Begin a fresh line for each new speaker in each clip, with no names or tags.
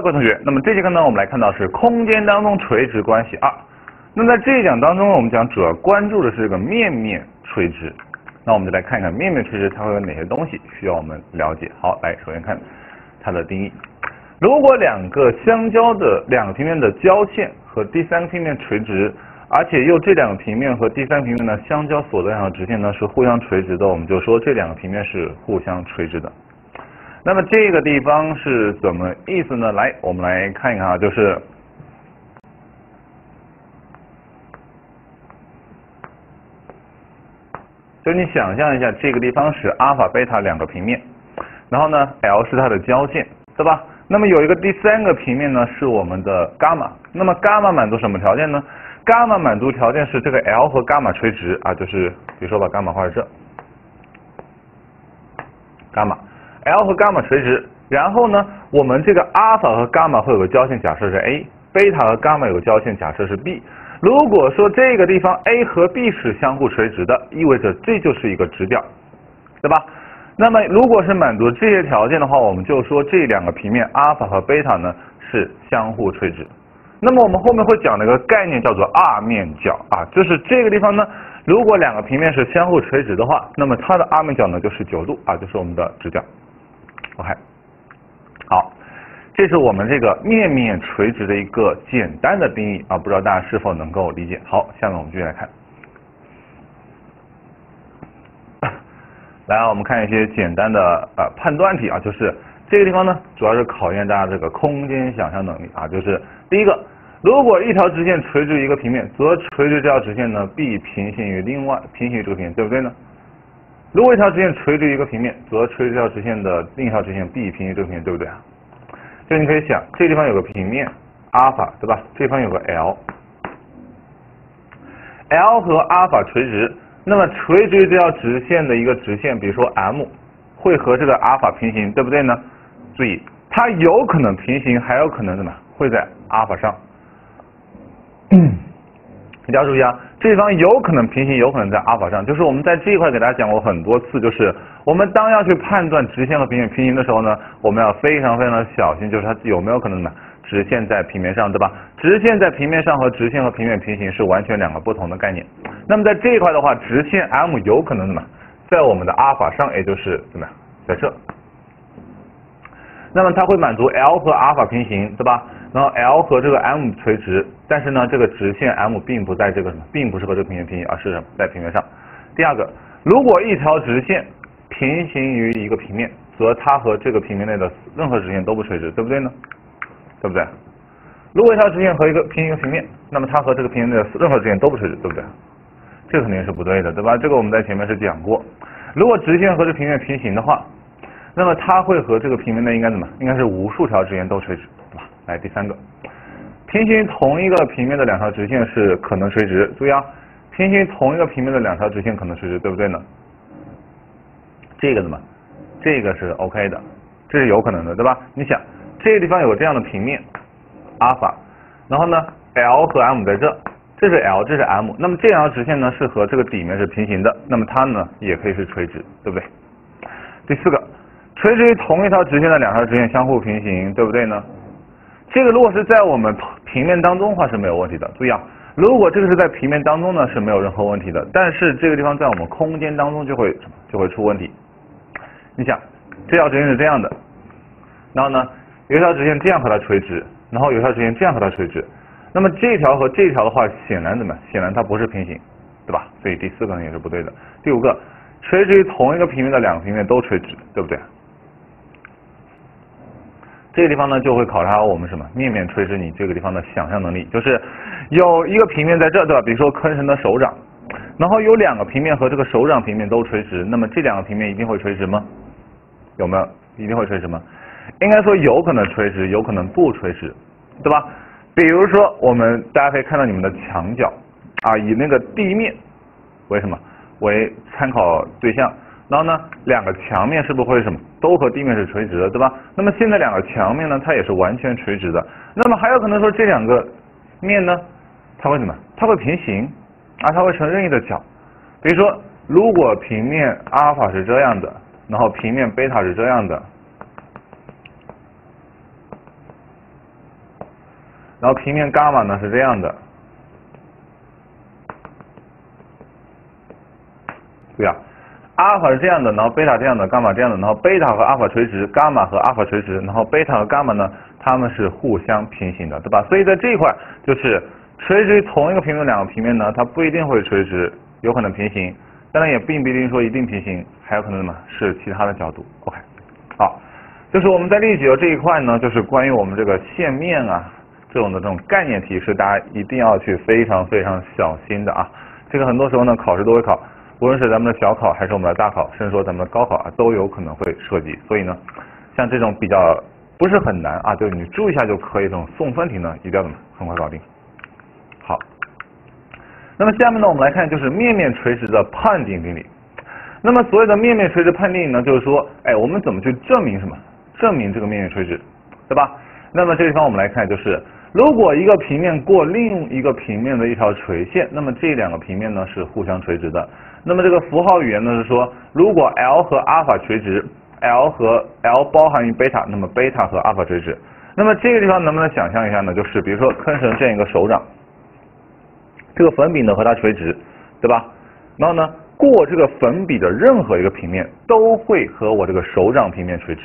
各位同学，那么这节课呢，我们来看到是空间当中垂直关系二。那么在这一讲当中呢，我们讲主要关注的是这个面面垂直。那我们就来看一看面面垂直它会有哪些东西需要我们了解。好，来首先看它的定义。如果两个相交的两个平面的交线和第三个平面垂直，而且又这两个平面和第三个平面呢相交所的两条直线呢是互相垂直的，我们就说这两个平面是互相垂直的。那么这个地方是怎么意思呢？来，我们来看一看啊，就是，就你想象一下，这个地方是阿尔法、贝塔两个平面，然后呢，L 是它的交线，对吧？那么有一个第三个平面呢，是我们的伽马。那么伽马满足什么条件呢？伽马满足条件是这个 L 和伽马垂直啊，就是比如说把伽马画在这，伽马。L 和伽马垂直，然后呢，我们这个阿尔法和伽马会有个交线，假设是 A；贝塔和伽马有个交线，假设是 B。如果说这个地方 A 和 B 是相互垂直的，意味着这就是一个直角，对吧？那么如果是满足这些条件的话，我们就说这两个平面阿尔法和贝塔呢是相互垂直。那么我们后面会讲的一个概念叫做二面角啊，就是这个地方呢，如果两个平面是相互垂直的话，那么它的二面角呢就是九度啊，就是我们的直角。OK，好，这是我们这个面面垂直的一个简单的定义啊，不知道大家是否能够理解？好，下面我们继续来看，来，我们看一些简单的呃判断题啊，就是这个地方呢，主要是考验大家这个空间想象能力啊，就是第一个，如果一条直线垂直于一个平面，则垂直这条直线呢必平行于另外平行于这个平面，对不对呢？如果一条直线垂直于一个平面，则垂直这条直线的另一条直线必平行这个平面，对不对啊？就你可以想，这地方有个平面阿尔法，对吧？这地方有个 L，L 和阿尔法垂直，那么垂直于这条直线的一个直线，比如说 M，会和这个阿尔法平行，对不对呢？注意，它有可能平行，还有可能什么？会在阿尔法上。大家注意啊，这地方有可能平行，有可能在阿尔法上。就是我们在这一块给大家讲过很多次，就是我们当要去判断直线和平面平行的时候呢，我们要非常非常的小心，就是它有没有可能呢？直线在平面上，对吧？直线在平面上和直线和平面平行是完全两个不同的概念。那么在这一块的话，直线 M 有可能什么？在我们的阿尔法上，也就是怎么样，在这。那么它会满足 L 和阿尔法平行，对吧？然后 L 和这个 M 垂直，但是呢，这个直线 M 并不在这个什么，并不是和这个平面平行，而是在平面上。第二个，如果一条直线平行于一个平面，则它和这个平面内的任何直线都不垂直，对不对呢？对不对？如果一条直线和一个平行平面，那么它和这个平面内的任何直线都不垂直，对不对？这肯定是不对的，对吧？这个我们在前面是讲过，如果直线和这平面平行的话，那么它会和这个平面内应该怎么？应该是无数条直线都垂直。来第三个，平行同一个平面的两条直线是可能垂直。注意啊，平行同一个平面的两条直线可能垂直，对不对呢？这个怎么？这个是 OK 的，这是有可能的，对吧？你想，这个地方有这样的平面阿尔法，然后呢，L 和 M 在这，这是 L，这是 M，那么这两条直线呢是和这个底面是平行的，那么它呢也可以是垂直，对不对？第四个，垂直于同一条直线的两条直线相互平行，对不对呢？这个如果是在我们平面当中的话是没有问题的，注意啊，如果这个是在平面当中呢是没有任何问题的，但是这个地方在我们空间当中就会就会出问题。你想，这条直线是这样的，然后呢，有一条直线这样和它垂直，然后有一条直线这样和它垂直，那么这条和这条的话，显然怎么？显然它不是平行，对吧？所以第四个呢也是不对的。第五个，垂直于同一个平面的两个平面都垂直，对不对？这个地方呢，就会考察我们什么面面垂直，你这个地方的想象能力，就是有一个平面在这，对吧？比如说坑神的手掌，然后有两个平面和这个手掌平面都垂直，那么这两个平面一定会垂直吗？有没有？一定会垂直吗？应该说有可能垂直，有可能不垂直，对吧？比如说我们大家可以看到你们的墙角啊，以那个地面为什么为参考对象？然后呢，两个墙面是不是会什么都和地面是垂直的，对吧？那么现在两个墙面呢，它也是完全垂直的。那么还有可能说这两个面呢，它会什么？它会平行啊，它会成任意的角。比如说，如果平面阿尔法是这样的，然后平面贝塔是这样的，然后平面伽马呢是这样的，对呀，阿尔法是这样的，然后贝塔这样的，伽马这样的，然后贝塔和阿尔法垂直，伽马和阿尔法垂直，然后贝塔和伽马呢，它们是互相平行的，对吧？所以在这一块就是垂直于同一个平面两个平面呢，它不一定会垂直，有可能平行，当然也并不一定说一定平行，还有可能什么是其他的角度。OK，好，就是我们在例九这一块呢，就是关于我们这个线面啊这种的这种概念题，是大家一定要去非常非常小心的啊。这个很多时候呢，考试都会考。无论是咱们的小考还是我们的大考，甚至说咱们的高考啊，都有可能会涉及。所以呢，像这种比较不是很难啊，就是你注意一下就可以这种送分题呢，一定要很快搞定。好，那么下面呢，我们来看就是面面垂直的判定定理。那么所谓的面面垂直判定呢，就是说，哎，我们怎么去证明什么？证明这个面面垂直，对吧？那么这地方我们来看就是，如果一个平面过另一个平面的一条垂线，那么这两个平面呢是互相垂直的。那么这个符号语言呢是说，如果 L 和阿尔法垂直，L 和 L 包含于贝塔，那么贝塔和阿尔法垂直。那么这个地方能不能想象一下呢？就是比如说看成这样一个手掌，这个粉笔呢和它垂直，对吧？然后呢过这个粉笔的任何一个平面都会和我这个手掌平面垂直。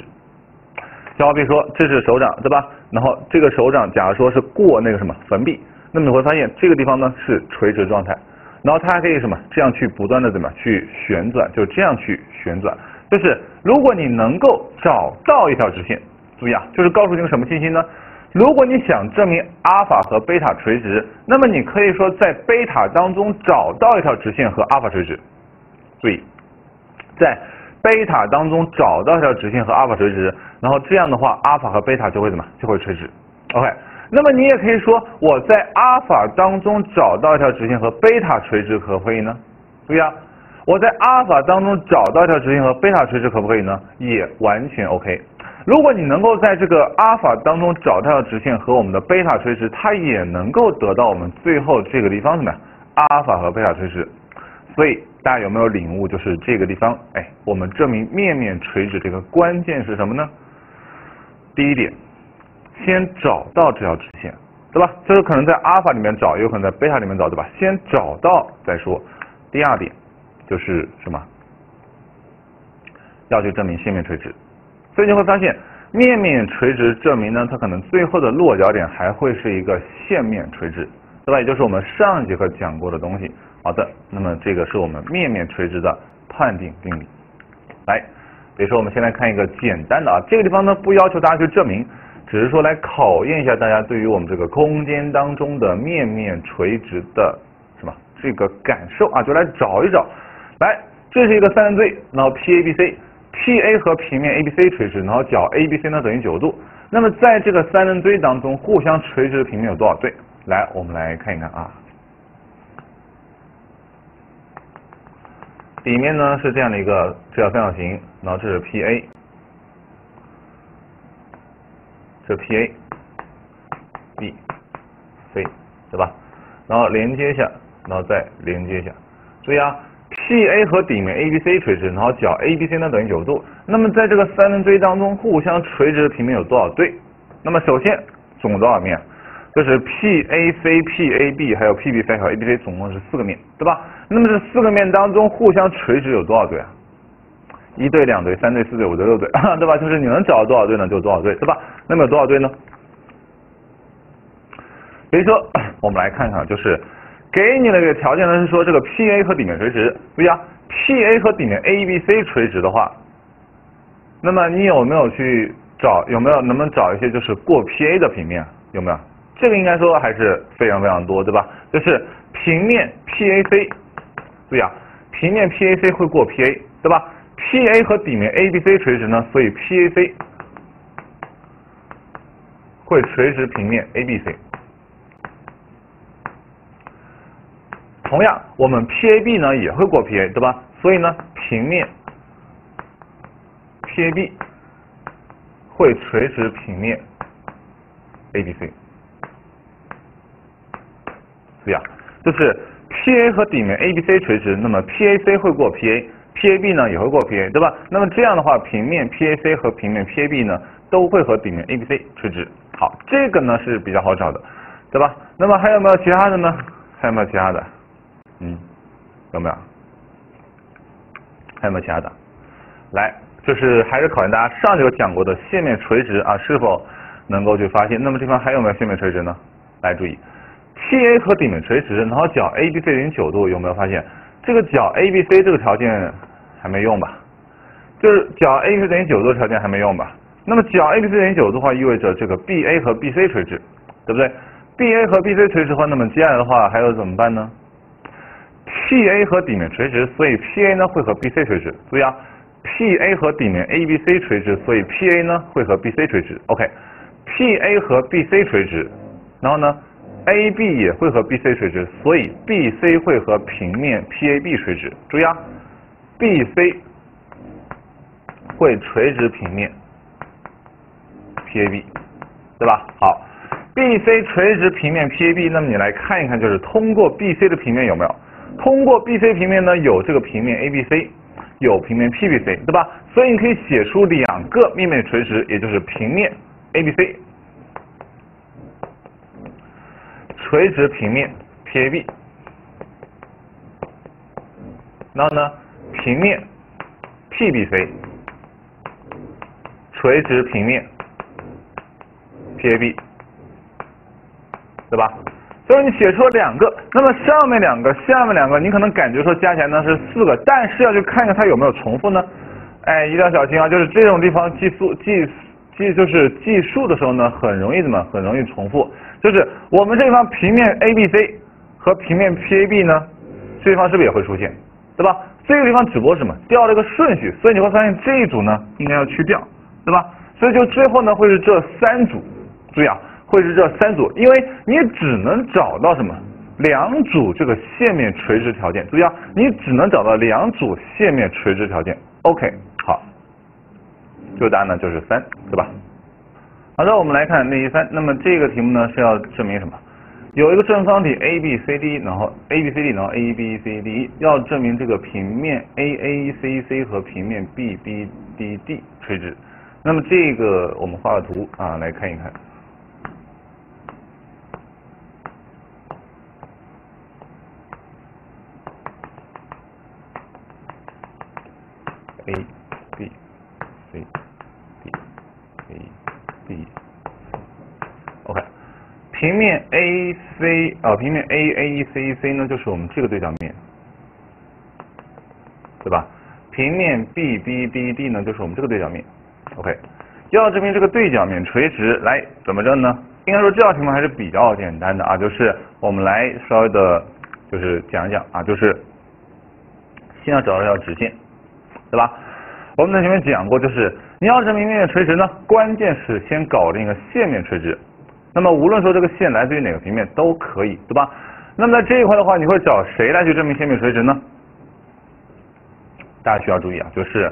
就好比说这是手掌，对吧？然后这个手掌假如说是过那个什么粉笔，那么你会发现这个地方呢是垂直状态。然后它还可以什么？这样去不断的怎么去旋转？就这样去旋转。就是如果你能够找到一条直线，注意啊，就是告诉你个什么信息呢？如果你想证明阿尔法和贝塔垂直，那么你可以说在贝塔当中找到一条直线和阿尔法垂直。注意，在贝塔当中找到一条直线和阿尔法垂直，然后这样的话，阿尔法和贝塔就会怎么？就会垂直。OK。那么你也可以说我在阿尔法当中找到一条直线和贝塔垂直可不可以呢？注意啊，我在阿尔法当中找到一条直线和贝塔垂直可不可以呢？也完全 OK。如果你能够在这个阿尔法当中找到直线和我们的贝塔垂直，它也能够得到我们最后这个地方什么呀？阿尔法和贝塔垂直。所以大家有没有领悟？就是这个地方，哎，我们证明面面垂直这个关键是什么呢？第一点。先找到这条直线，对吧？这个可能在阿尔法里面找，也有可能在贝塔里面找，对吧？先找到再说。第二点就是什么？要去证明线面垂直。所以你会发现，面面垂直证明呢，它可能最后的落脚点还会是一个线面垂直，对吧？也就是我们上节课讲过的东西。好的，那么这个是我们面面垂直的判定定理。来，比如说我们先来看一个简单的啊，这个地方呢不要求大家去证明。只是说来考验一下大家对于我们这个空间当中的面面垂直的什么这个感受啊，就来找一找。来，这是一个三棱锥，然后 PABC，PA 和平面 ABC 垂直，然后角 ABC 呢等于九度。那么在这个三棱锥当中，互相垂直的平面有多少对？来，我们来看一看啊。底面呢是这样的一个直角三角形，然后这是 PA。这 P A B C 对吧？然后连接一下，然后再连接一下。注意啊，P A 和底面 A B C 垂直，然后角 A B C 呢等于九度。那么在这个三棱锥当中，互相垂直的平面有多少对？那么首先总共多少面？就是 P A C P A B 还有 P B C 和 A B C 总共是四个面，对吧？那么这四个面当中互相垂直有多少对啊？一对、两对、三对、四对、五对、六对，对吧？就是你能找到多少对呢，就多少对，对吧？那么有多少对呢？比如说，我们来看看，就是给你的一个条件呢，是说这个 PA 和底面垂直，注意啊，PA 和底面 ABC 垂直的话，那么你有没有去找，有没有能不能找一些就是过 PA 的平面？有没有？这个应该说还是非常非常多，对吧？就是平面 PAC，注意啊，平面 PAC 会过 PA，对吧？PA 和底面 ABC 垂直呢，所以 PAC 会垂直平面 ABC。同样，我们 PAB 呢也会过 PA，对吧？所以呢，平面 PAB 会垂直平面 ABC。对呀，就是 PA 和底面 ABC 垂直，那么 PAC 会过 PA。PAB 呢也会过 PA，对吧？那么这样的话，平面 PAC 和平面 PAB 呢都会和底面 ABC 垂直。好，这个呢是比较好找的。对吧？那么还有没有其他的呢？还有没有其他的？嗯，有没有？还有没有其他的？来，就是还是考验大家上节课讲过的线面垂直啊，是否能够去发现？那么这方还有没有线面垂直呢？来注意，TA 和底面垂直，然后角 ABC 零九度，有没有发现这个角 ABC 这个条件还没用吧？就是角 ABC 等于九度条件还没用吧？那么角 ABC 等于九度的话，意味着这个 BA 和 BC 垂直，对不对？BA 和 BC 垂直的话，那么接下来的话还有怎么办呢？PA 和底面垂直，所以 PA 呢会和 BC 垂直。注意啊，PA 和底面 ABC 垂直，所以 PA 呢会和 BC 垂直。OK，PA 和 BC 垂直，然后呢，AB 也会和 BC 垂直，所以 BC 会和平面 PAB 垂直。注意啊，BC 会垂直平面。PAB，对吧？好，BC 垂直平面 PAB，那么你来看一看，就是通过 BC 的平面有没有？通过 BC 平面呢，有这个平面 ABC，有平面 PBC，对吧？所以你可以写出两个面面垂直，也就是平面 ABC，垂直平面 PAB，然后呢，平面 PBC，垂直平面。PAB，对吧？所以你写出了两个，那么上面两个、下面两个，你可能感觉说加起来呢是四个，但是要去看看它有没有重复呢？哎，一定要小心啊！就是这种地方计数、计计就是计数的时候呢，很容易怎么？很容易重复。就是我们这地方平面 ABC 和平面 PAB 呢，这地方是不是也会出现？对吧？这个地方只不过什么？调了一个顺序，所以你会发现这一组呢应该要去掉，对吧？所以就最后呢会是这三组。注意啊，会是这三组，因为你只能找到什么两组这个线面垂直条件。注意啊，你只能找到两组线面垂直条件。OK，好，这个答案呢就是三，对吧？好的，我们来看例一三。那么这个题目呢是要证明什么？有一个正方体 ABCD，然后 ABCD，然后 ABCD，要证明这个平面 AACC 和平面 BBDD 垂直。那么这个我们画个图啊，来看一看。A B C D A B 平面 A C 啊，平面 A A E C E C 呢，就是我们这个对角面，对吧？平面 B B B D 呢，就是我们这个对角面。OK，要证明这个对角面垂直，来怎么证呢？应该说这道题目还是比较简单的啊，就是我们来稍微的，就是讲一讲啊，就是先要找到一条直线。对吧？我们在前面讲过，就是你要证明面垂直呢，关键是先搞定一个线面垂直。那么无论说这个线来自于哪个平面都可以，对吧？那么在这一块的话，你会找谁来去证明线面垂直呢？大家需要注意啊，就是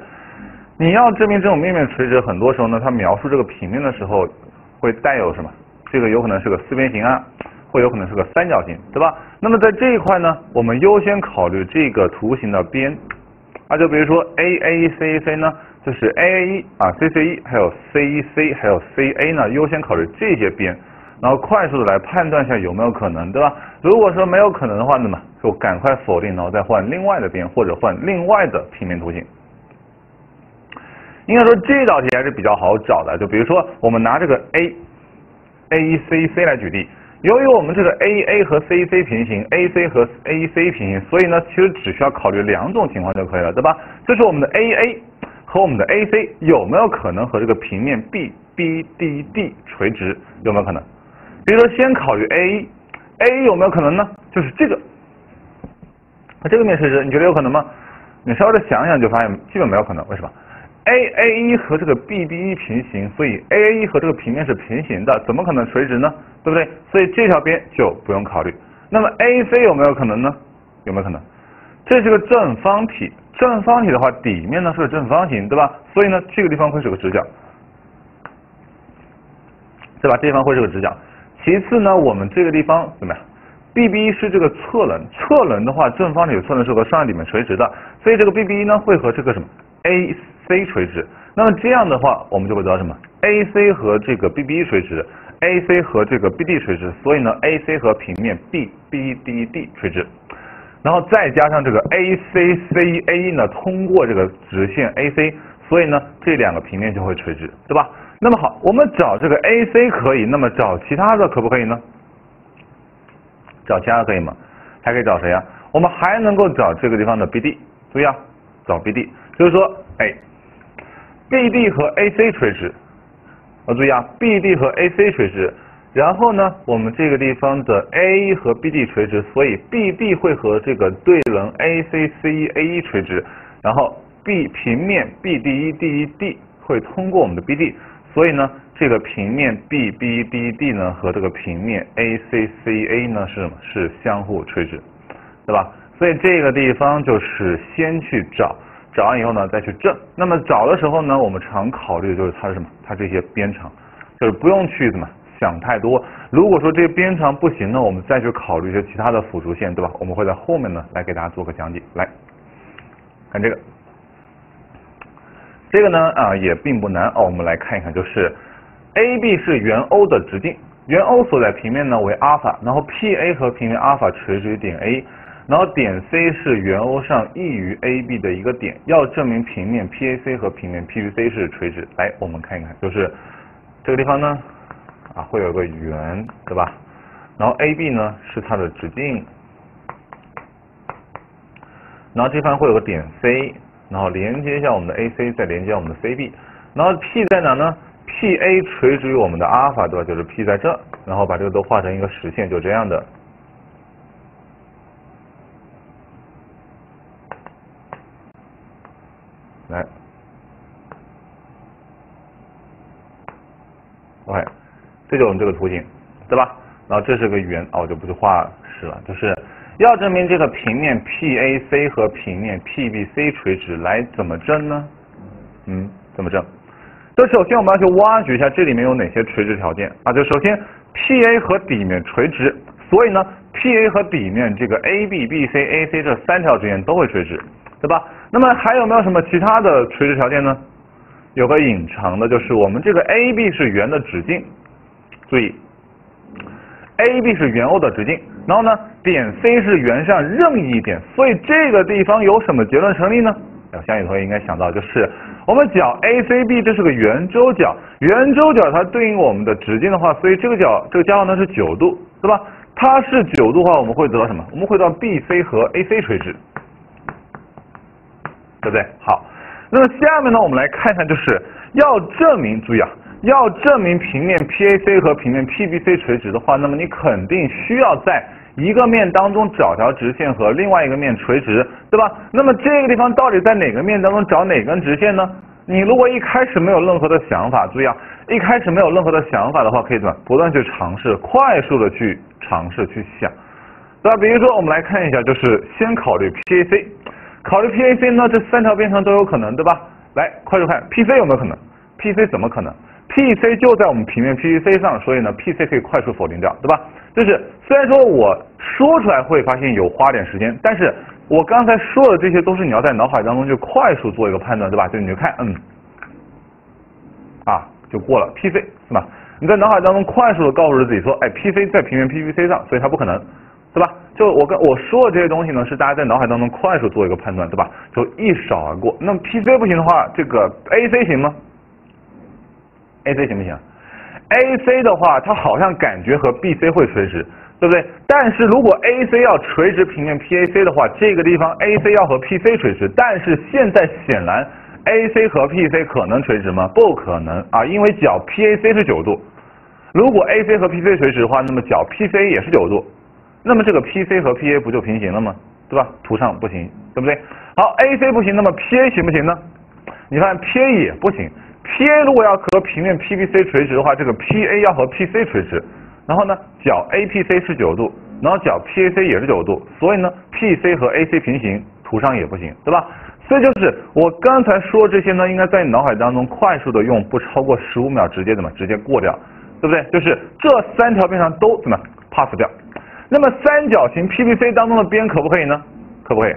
你要证明这种面面垂直，很多时候呢，它描述这个平面的时候会带有什么？这个有可能是个四边形啊，会有可能是个三角形，对吧？那么在这一块呢，我们优先考虑这个图形的边。啊就比如说 A A C C 呢，就是 A A 一啊 C C 一还有 C C 还有 C A 呢，优先考虑这些边，然后快速的来判断一下有没有可能，对吧？如果说没有可能的话，那么就赶快否定，然后再换另外的边或者换另外的平面图形。应该说这道题还是比较好找的，就比如说我们拿这个 A A C C 来举例。由于我们这个 AA 和 CC 平行，AC 和 AC 平行，所以呢，其实只需要考虑两种情况就可以了，对吧？就是我们的 AA 和我们的 AC 有没有可能和这个平面 BBDD 垂直？有没有可能？比如说，先考虑 A，A 有没有可能呢？就是这个，这个面垂直，你觉得有可能吗？你稍微的想想就发现基本没有可能，为什么？A A 一和这个 B B 一平行，所以 A A 一和这个平面是平行的，怎么可能垂直呢？对不对？所以这条边就不用考虑。那么 A C 有没有可能呢？有没有可能？这是个正方体，正方体的话底面呢是个正方形，对吧？所以呢这个地方会是个直角，对吧？这地方会是个直角。其次呢，我们这个地方怎么样？BB1 是这个侧棱，侧棱的话正方体的侧棱是和上下底面垂直的，所以这个 BB1 呢会和这个什么 A。C 垂直，那么这样的话，我们就会得到什么？AC 和这个 BB1 垂直 AC 和这个 BD 垂直，所以呢 AC 和平面 BBDD 垂直，然后再加上这个 ACCA 呢通过这个直线 AC，所以呢这两个平面就会垂直，对吧？那么好，我们找这个 AC 可以，那么找其他的可不可以呢？找其他的可以吗？还可以找谁呀？我们还能够找这个地方的 BD，注意啊，找 BD，就是说，哎，BD 和 AC 垂直，啊，注意啊，BD 和 AC 垂直，然后呢，我们这个地方的 AE 和 BD 垂直，所以 BD 会和这个对棱 ACCA 垂直，然后 B 平面 BDED 会通过我们的 BD。所以呢，这个平面 BBDD 呢和这个平面 ACCA 呢是？是相互垂直，对吧？所以这个地方就是先去找，找完以后呢再去证。那么找的时候呢，我们常考虑的就是它是什么？它这些边长，就是不用去怎么想太多。如果说这个边长不行呢，我们再去考虑一些其他的辅助线，对吧？我们会在后面呢来给大家做个讲解。来看这个。这个呢啊也并不难哦，我们来看一看，就是 AB 是圆 O 的直径，圆 O 所在平面呢为阿尔法，然后 PA 和平面阿尔法垂直于点 A，然后点 C 是圆 O 上异于 AB 的一个点，要证明平面 PAC 和平面 PBC 是垂直。来，我们看一看，就是这个地方呢啊会有个圆，对吧？然后 AB 呢是它的直径，然后这方会有个点 C。然后连接一下我们的 AC，再连接我们的 CB，然后 P 在哪呢？PA 垂直于我们的阿尔法，对吧？就是 P 在这，然后把这个都画成一个实线，就这样的。来，OK，这就是我们这个图形，对吧？然后这是个圆，啊，我就不去画实了，就是。要证明这个平面 PAC 和平面 PBC 垂直，来怎么证呢？嗯，怎么证？就首先我们要去挖掘一下这里面有哪些垂直条件啊？就首先 PA 和底面垂直，所以呢 PA 和底面这个 AB、BC、AC 这三条直线都会垂直，对吧？那么还有没有什么其他的垂直条件呢？有个隐藏的，就是我们这个 AB 是圆的直径，注意，AB 是圆 O 的直径。然后呢，点 C 是圆上任意一点，所以这个地方有什么结论成立呢？相信同学应该想到，就是我们角 ACB 这是个圆周角，圆周角它对应我们的直径的话，所以这个角这个角呢是九度，对吧？它是九度的话，我们会得到什么？我们会到 BC 和 AC 垂直，对不对？好，那么下面呢，我们来看一看，就是要证明，注意啊。要证明平面 PAC 和平面 PBC 垂直的话，那么你肯定需要在一个面当中找条直线和另外一个面垂直，对吧？那么这个地方到底在哪个面当中找哪根直线呢？你如果一开始没有任何的想法，注意啊，一开始没有任何的想法的话，可以怎么不断去尝试，快速的去尝试去想，对吧？比如说我们来看一下，就是先考虑 PAC，考虑 PAC 呢，这三条边长都有可能，对吧？来，快速看 PC 有没有可能？PC 怎么可能？PC 就在我们平面 PBC 上，所以呢，PC 可以快速否定掉，对吧？就是虽然说我说出来会发现有花点时间，但是我刚才说的这些都是你要在脑海当中去快速做一个判断，对吧？就你就看，嗯，啊，就过了 PC 是吧？你在脑海当中快速的告诉自己说，哎，PC 在平面 PVC 上，所以它不可能，对吧？就我跟我说的这些东西呢，是大家在脑海当中快速做一个判断，对吧？就一扫而过。那么 PC 不行的话，这个 AC 行吗？AC 行不行？AC 的话，它好像感觉和 BC 会垂直，对不对？但是如果 AC 要垂直平面 PAC 的话，这个地方 AC 要和 PC 垂直。但是现在显然 AC 和 PC 可能垂直吗？不可能啊，因为角 PAC 是九度。如果 AC 和 PC 垂直的话，那么角 PC 也是九度，那么这个 PC 和 PA 不就平行了吗？对吧？图上不行，对不对？好，AC 不行，那么 PA 行不行呢？你看 PA 也不行。PA 如果要和平面 PBC 垂直的话，这个 PA 要和 PC 垂直，然后呢，角 APC 是九度，然后角 PAC 也是九度，所以呢，PC 和 AC 平行，图上也不行，对吧？所以就是我刚才说这些呢，应该在你脑海当中快速的用不超过十五秒直接怎么直接过掉，对不对？就是这三条边上都怎么 pass 掉。那么三角形 PBC 当中的边可不可以呢？可不可以？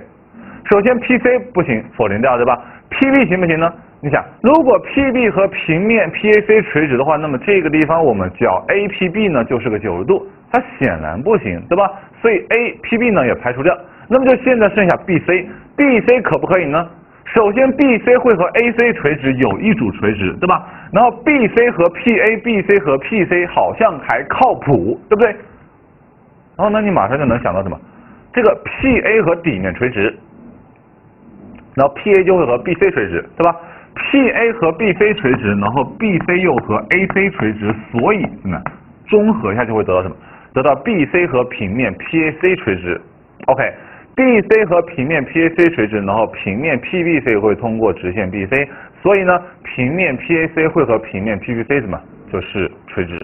首先 PC 不行，否定掉，对吧？PB 行不行呢？你想，如果 PB 和平面 PAC 垂直的话，那么这个地方我们角 APB 呢就是个九十度，它显然不行，对吧？所以 APB 呢也排除掉，那么就现在剩下 BC，BC 可不可以呢？首先，BC 会和 AC 垂直有一组垂直，对吧？然后 BC 和 PA，BC 和 PC 好像还靠谱，对不对？然后那你马上就能想到什么？这个 PA 和底面垂直，然后 PA 就会和 BC 垂直，对吧？PA 和 BC 垂直，然后 BC 又和 AC 垂直，所以怎么样？综合一下就会得到什么？得到 BC 和平面 PAC 垂直，OK。BC 和平面 PAC 垂直，然后平面 PBC 会通过直线 BC，所以呢，平面 PAC 会和平面 PBC 什么就是垂直，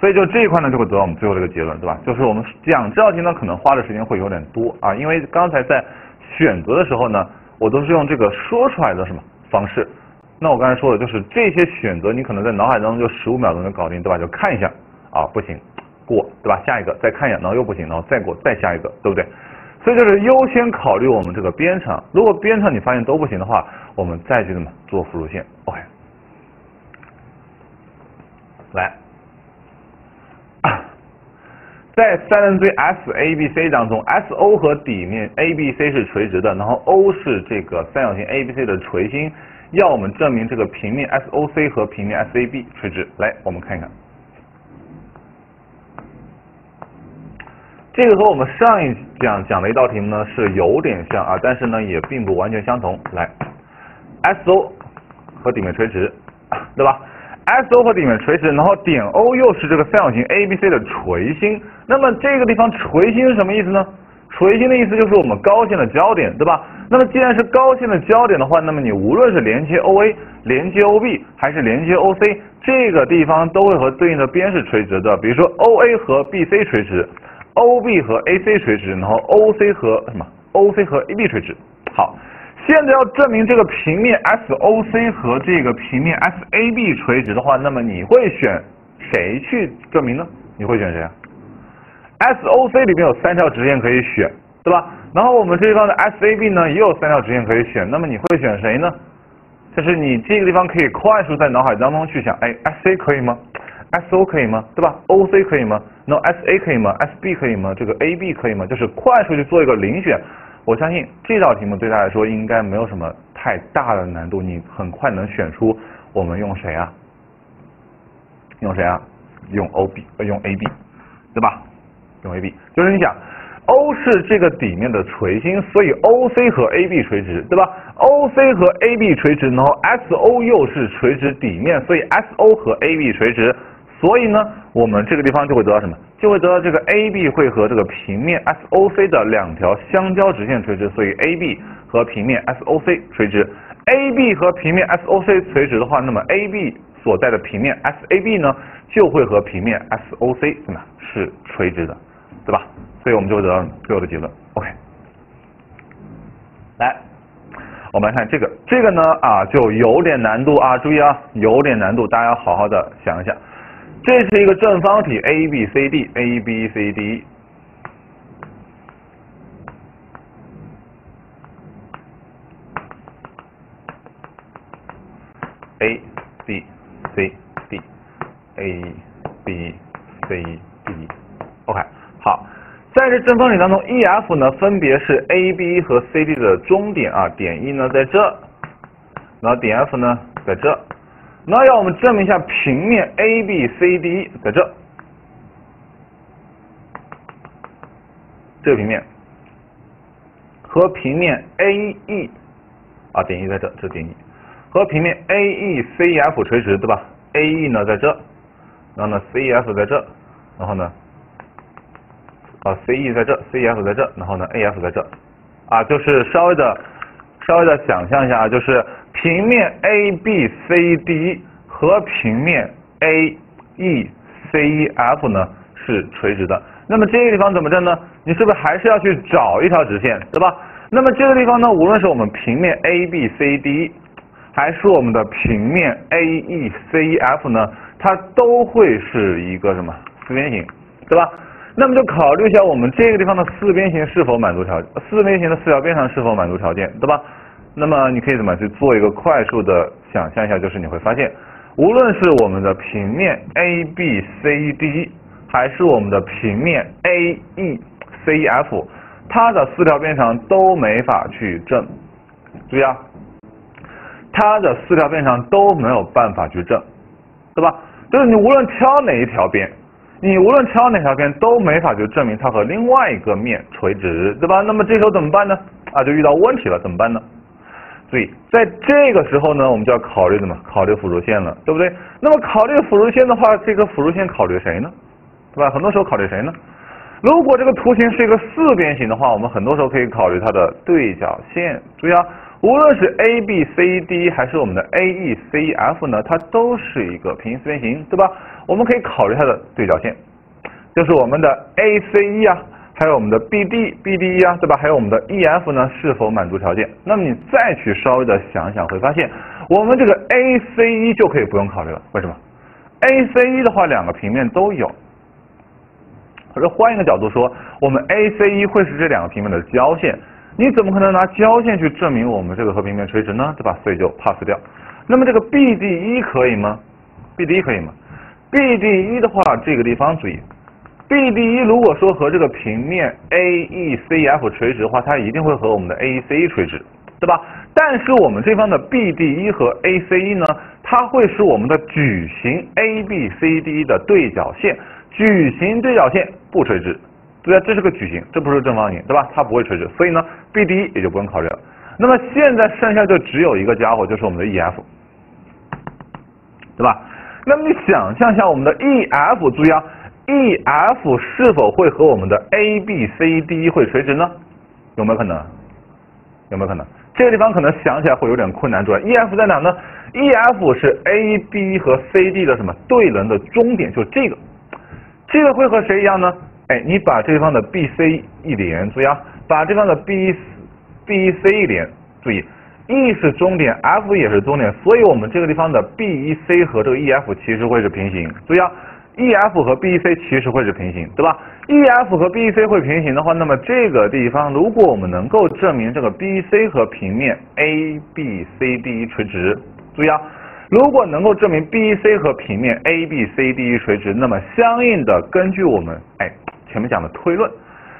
所以就这一块呢就会得到我们最后这个结论，对吧？就是我们讲这道题呢可能花的时间会有点多啊，因为刚才在选择的时候呢，我都是用这个说出来的什么方式，那我刚才说的就是这些选择你可能在脑海当中就十五秒钟就搞定，对吧？就看一下啊，不行，过，对吧？下一个再看一下，然后又不行，然后再过，再下一个，对不对？所以就是优先考虑我们这个编程，如果编程你发现都不行的话，我们再去怎么做辅助线？OK，来，在三棱锥 SABC 当中，SO 和底面 ABC 是垂直的，然后 O 是这个三角形 ABC 的垂心，要我们证明这个平面 SOC 和平面 SAB 垂直。来，我们看一看。这个和我们上一讲讲的一道题目呢是有点像啊，但是呢也并不完全相同。来，SO 和底面垂直，对吧？SO 和底面垂直，然后点 O 又是这个三角形 ABC 的垂心。那么这个地方垂心是什么意思呢？垂心的意思就是我们高线的交点，对吧？那么既然是高线的交点的话，那么你无论是连接 OA、连接 OB 还是连接 OC，这个地方都会和对应的边是垂直的。比如说 OA 和 BC 垂直。OB 和 AC 垂直，然后 OC 和什么？OC 和 AB 垂直。好，现在要证明这个平面 SOC 和这个平面 SAB 垂直的话，那么你会选谁去证明呢？你会选谁啊？SOC 里面有三条直线可以选，对吧？然后我们这地方的 SAB 呢也有三条直线可以选，那么你会选谁呢？就是你这个地方可以快速在脑海当中去想，哎，SA 可以吗？SO 可以吗？对吧？OC 可以吗？那 SA 可以吗？SB 可以吗？这个 AB 可以吗？就是快速去做一个遴选。我相信这道题目对他来说应该没有什么太大的难度，你很快能选出我们用谁啊？用谁啊？用 OB，用 AB，对吧？用 AB，就是你想，O 是这个底面的垂心，所以 OC 和 AB 垂直，对吧？OC 和 AB 垂直，然后 SO 又是垂直底面，所以 SO 和 AB 垂直。所以呢，我们这个地方就会得到什么？就会得到这个 AB 会和这个平面 SOC 的两条相交直线垂直，所以 AB 和平面 SOC 垂直。AB 和平面 SOC 垂直的话，那么 AB 所在的平面 SAB 呢，就会和平面 SOC 怎么是垂直的，对吧？所以我们就得到最后的结论。OK，来，我们来看这个，这个呢啊就有点难度啊，注意啊，有点难度，大家要好好的想一想。这是一个正方体 A B C D A B C D A B C D A B C D OK 好，在这正方体当中，E F 呢分别是 A B 和 C D 的中点啊，点 E 呢在这，然后点 F 呢在这。那要我们证明一下平面 A B C D 在这，这个平面和平面 A E 啊点 E 在这，这点 E 和平面 A E C F 垂直对吧？A E 呢在这，然后呢 C F 在这，然后呢啊 C E 在这，CEF 在这，然后呢 A F 在这，啊就是稍微的稍微的想象一下啊，就是。平面 A B C D 和平面 A E C F 呢是垂直的，那么这个地方怎么证呢？你是不是还是要去找一条直线，对吧？那么这个地方呢，无论是我们平面 A B C D，还是我们的平面 A E C F 呢，它都会是一个什么四边形，对吧？那么就考虑一下我们这个地方的四边形是否满足条件，四边形的四条边长是否满足条件，对吧？那么你可以怎么去做一个快速的想象一下，就是你会发现，无论是我们的平面 A B C D，还是我们的平面 A E C F，它的四条边长都没法去正。注意啊，它的四条边长都没有办法去正，对吧？就是你无论挑哪一条边。你无论挑哪条边都没法去证明它和另外一个面垂直，对吧？那么这时候怎么办呢？啊，就遇到问题了，怎么办呢？注意，在这个时候呢，我们就要考虑什么？考虑辅助线了，对不对？那么考虑辅助线的话，这个辅助线考虑谁呢？对吧？很多时候考虑谁呢？如果这个图形是一个四边形的话，我们很多时候可以考虑它的对角线。注意啊，无论是 A B C D 还是我们的 A E C F 呢，它都是一个平行四边形，对吧？我们可以考虑它的对角线，就是我们的 ACE 啊，还有我们的 BD、BDE 啊，对吧？还有我们的 EF 呢，是否满足条件？那么你再去稍微的想想，会发现我们这个 ACE 就可以不用考虑了。为什么？ACE 的话，两个平面都有。可是换一个角度说，我们 ACE 会是这两个平面的交线，你怎么可能拿交线去证明我们这个和平面垂直呢？对吧？所以就 pass 掉。那么这个 BD 一可以吗？BD 可以吗？BD 一的话，这个地方注意，BD 一如果说和这个平面 AECF 垂直的话，它一定会和我们的 AEC 垂直，对吧？但是我们这方的 BD 一和 AC 呢，它会是我们的矩形 ABCD 的对角线，矩形对角线不垂直，对啊，这是个矩形，这不是正方形，对吧？它不会垂直，所以呢，BD 也就不用考虑了。那么现在剩下就只有一个家伙，就是我们的 EF，对吧？那么你想象一下，我们的 EF，注意啊，EF 是否会和我们的 ABCD 会垂直呢？有没有可能？有没有可能？这个地方可能想起来会有点困难。注意，EF 在哪呢？EF 是 AB 和 CD 的什么对棱的中点，就是这个。这个会和谁一样呢？哎，你把这地方的 BC 一连，注意啊，把这方的 B BC 一连，注意。E 是中点，F 也是中点，所以我们这个地方的 BEC 和这个 EF 其实会是平行。注意啊，EF 和 BEC 其实会是平行，对吧？EF 和 BEC 会平行的话，那么这个地方如果我们能够证明这个 BEC 和平面 ABCD 垂直，注意啊，如果能够证明 BEC 和平面 ABCD 垂直，那么相应的根据我们哎前面讲的推论，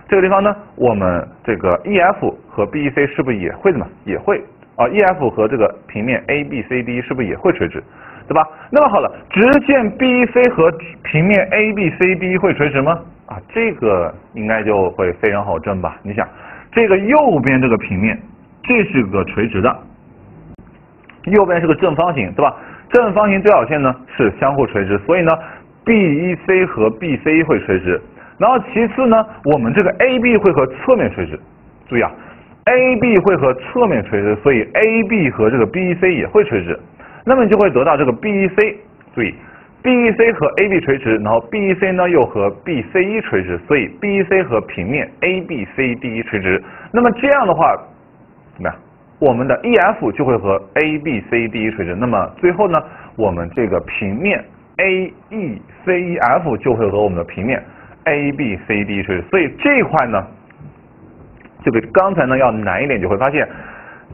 这个地方呢，我们这个 EF 和 BEC 是不是也会怎么也会？啊，EF 和这个平面 ABCD 是不是也会垂直，对吧？那么好了，直线 BC 和平面 ABCD 会垂直吗？啊，这个应该就会非常好证吧？你想，这个右边这个平面，这是个垂直的，右边是个正方形，对吧？正方形对角线呢是相互垂直，所以呢，BEC 和 BC 会垂直。然后其次呢，我们这个 AB 会和侧面垂直，注意啊。AB 会和侧面垂直，所以 AB 和这个 BEC 也会垂直，那么你就会得到这个 BEC，注意，BEC 和 AB 垂直，然后 BEC 呢又和 BCE 垂直，所以 BEC 和平面 ABCDE 垂直，那么这样的话怎么样？我们的 EF 就会和 ABCDE 垂直，那么最后呢，我们这个平面 AECF 就会和我们的平面 ABCDE 垂直，所以这块呢。就比刚才呢要难一点，就会发现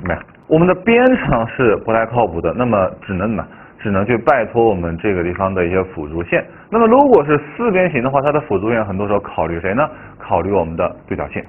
怎么样？我们的边长是不太靠谱的，那么只能怎么？只能去拜托我们这个地方的一些辅助线。那么如果是四边形的话，它的辅助线很多时候考虑谁呢？考虑我们的对角线。